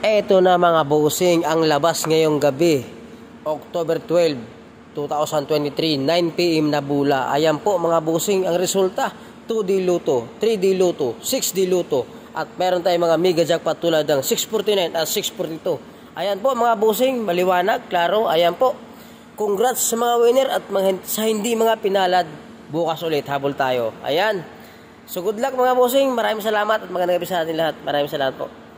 Eto na mga bossing ang labas ngayong gabi. October 12, 2023, 9pm na bula. Ayan po mga bossing ang resulta. 2D Luto, 3D Luto, 6D Luto. At meron tayong mga mega jackpot tulad ng 649 at 642. Ayan po mga bossing, maliwanag, klaro. Ayan po. Congrats sa mga winner at mga, sa hindi mga pinalad. Bukas ulit, habol tayo. Ayan. So good luck mga bossing. Maraming salamat at magandang gabi sa atin lahat. Maraming salamat po.